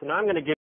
So now I'm going to give